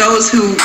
those who